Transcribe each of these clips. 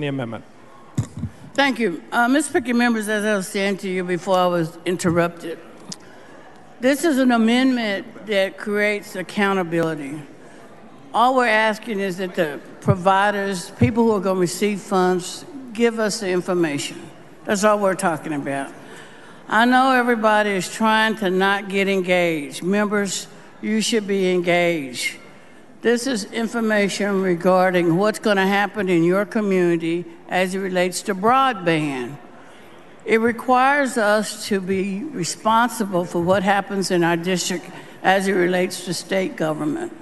the amendment. Thank you. Uh, Mr. Speaker, members, as I was saying to you before I was interrupted, this is an amendment that creates accountability. All we're asking is that the providers, people who are going to receive funds, give us the information. That's all we're talking about. I know everybody is trying to not get engaged. Members, you should be engaged. This is information regarding what's going to happen in your community as it relates to broadband. It requires us to be responsible for what happens in our district as it relates to state government.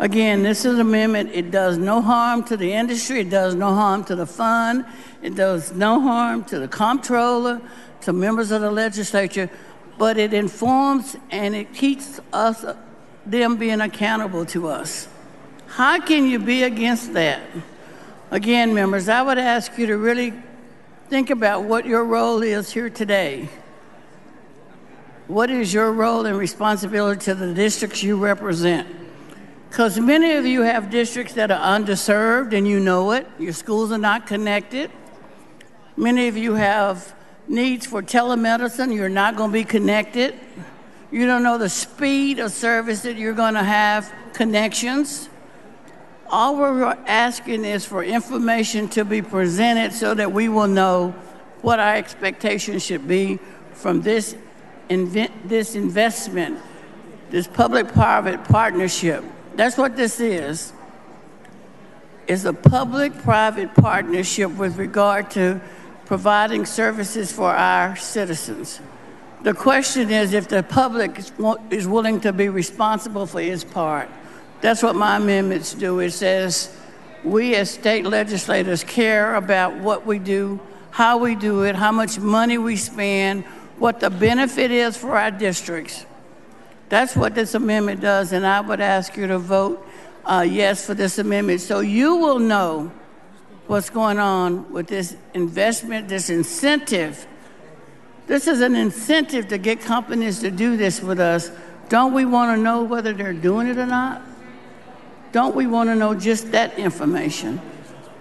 Again, this is an amendment. It does no harm to the industry. It does no harm to the fund. It does no harm to the comptroller, to members of the legislature, but it informs and it keeps us them being accountable to us. How can you be against that? Again, members, I would ask you to really think about what your role is here today. What is your role and responsibility to the districts you represent? Because many of you have districts that are underserved and you know it. Your schools are not connected. Many of you have needs for telemedicine, you're not going to be connected. You don't know the speed of service that you're going to have connections. All we're asking is for information to be presented so that we will know what our expectations should be from this, inv- this investment, this public private partnership. That's what this is. It's a public private partnership with regard to providing services for our citizens. The question is if the public is willing to be responsible for its part. That's what my amendments do. It says we as state legislators care about what we do, how we do it, how much money we spend, what the benefit is for our districts. That's what this amendment does, and I would ask you to vote uh, yes for this amendment so you will know what's going on with this investment, this incentive this is an incentive to get companies to do this with us. Don't we want to know whether they're doing it or not? Don't we want to know just that information?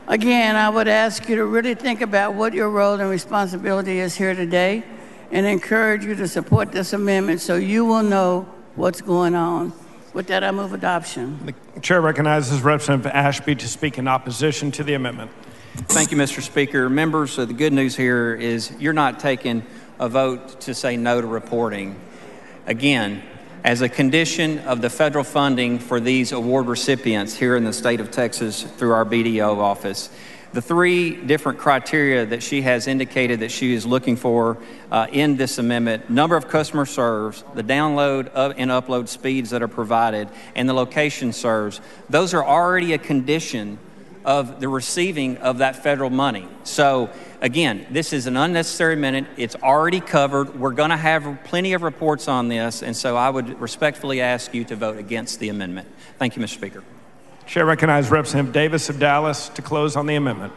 Again, I would ask you to really think about what your role and responsibility is here today and encourage you to support this amendment so you will know what's going on. With that, I move adoption. The chair recognizes Representative Ashby to speak in opposition to the amendment. Thank you, Mr. Speaker. Members, uh, the good news here is you're not taking a vote to say no to reporting. Again, as a condition of the federal funding for these award recipients here in the state of Texas through our BDO office, the three different criteria that she has indicated that she is looking for uh, in this amendment number of customer serves, the download and upload speeds that are provided, and the location serves those are already a condition of the receiving of that federal money. So, again, this is an unnecessary minute. It's already covered. We're going to have plenty of reports on this, and so I would respectfully ask you to vote against the amendment. Thank you, Mr. Speaker. Chair recognizes Representative Davis of Dallas to close on the amendment.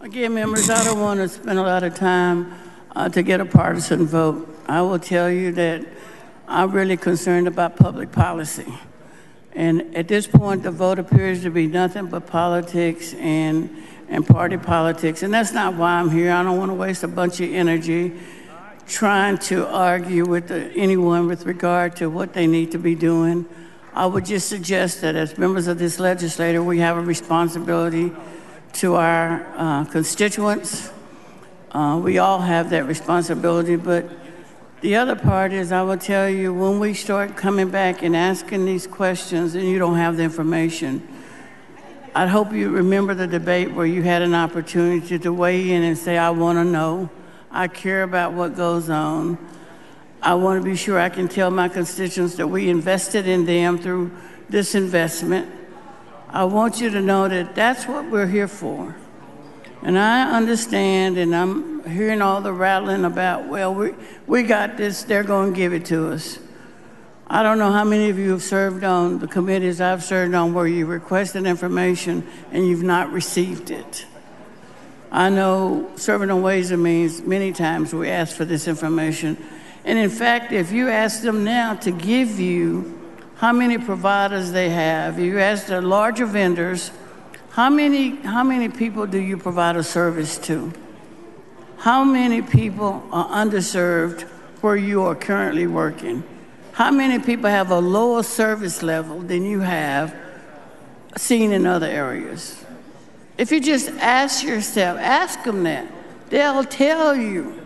Again, members, I don't want to spend a lot of time uh, to get a partisan vote. I will tell you that I'm really concerned about public policy. And at this point, the vote appears to be nothing but politics and, and party politics. And that's not why I'm here. I don't want to waste a bunch of energy trying to argue with the, anyone with regard to what they need to be doing. I would just suggest that as members of this legislature, we have a responsibility to our uh, constituents. Uh, we all have that responsibility, but the other part is, I will tell you, when we start coming back and asking these questions and you don't have the information, I hope you remember the debate where you had an opportunity to weigh in and say, I want to know. I care about what goes on. I want to be sure I can tell my constituents that we invested in them through this investment. I want you to know that that's what we're here for. And I understand, and I'm hearing all the rattling about, well, we, we got this, they're going to give it to us. I don't know how many of you have served on the committees I've served on where you requested information and you've not received it. I know serving on Ways and Means, many times we ask for this information. And in fact, if you ask them now to give you how many providers they have, you ask the larger vendors, How many, how many people do you provide a service to? How many people are underserved where you are currently working? How many people have a lower service level than you have seen in other areas? If you just ask yourself, ask them that, they'll tell you.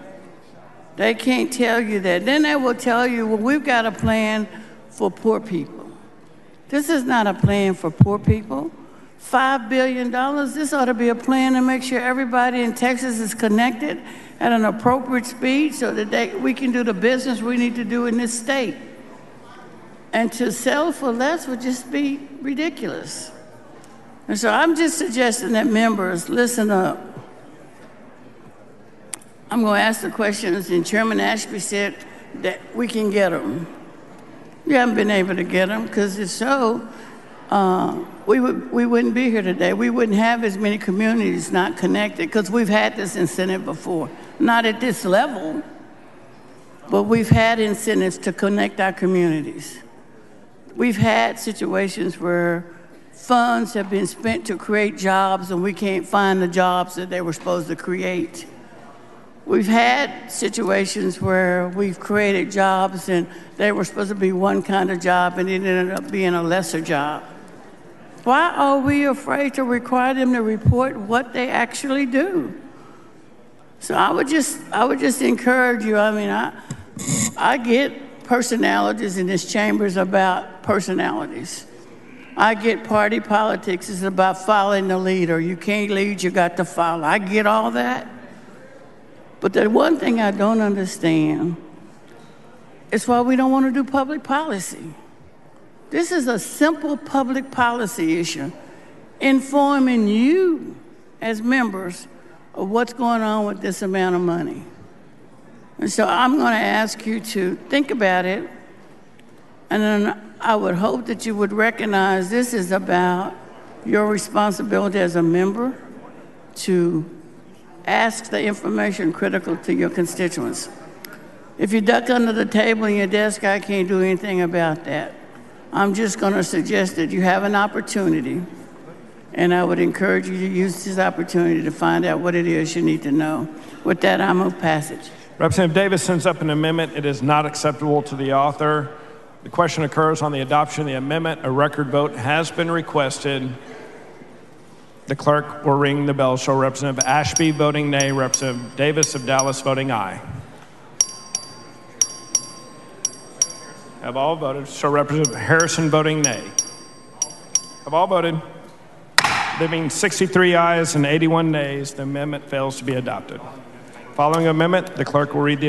They can't tell you that. Then they will tell you, well, we've got a plan for poor people. This is not a plan for poor people. $5 billion, this ought to be a plan to make sure everybody in Texas is connected at an appropriate speed so that they, we can do the business we need to do in this state. And to sell for less would just be ridiculous. And so I'm just suggesting that members listen up. I'm going to ask the questions, and Chairman Ashby said that we can get them. We haven't been able to get them because if so, uh, we, would, we wouldn't be here today. We wouldn't have as many communities not connected because we've had this incentive before. Not at this level, but we've had incentives to connect our communities. We've had situations where funds have been spent to create jobs and we can't find the jobs that they were supposed to create. We've had situations where we've created jobs and they were supposed to be one kind of job and it ended up being a lesser job. Why are we afraid to require them to report what they actually do? So I would just, I would just encourage you. I mean, I, I get personalities in this chamber is about personalities. I get party politics is about following the leader. You can't lead, you got to follow. I get all that. But the one thing I don't understand is why we don't want to do public policy. This is a simple public policy issue, informing you as members of what's going on with this amount of money. And so I'm going to ask you to think about it, and then I would hope that you would recognize this is about your responsibility as a member to ask the information critical to your constituents. If you duck under the table in your desk, I can't do anything about that. I'm just going to suggest that you have an opportunity, and I would encourage you to use this opportunity to find out what it is you need to know. With that, I move passage. Representative Davis sends up an amendment. It is not acceptable to the author. The question occurs on the adoption of the amendment. A record vote has been requested. The clerk will ring the bell. Show Representative Ashby voting nay, Representative Davis of Dallas voting aye. Have all voted. So Representative Harrison voting nay. Have all voted. There being 63 ayes and 81 nays, the amendment fails to be adopted. Following amendment, the clerk will read the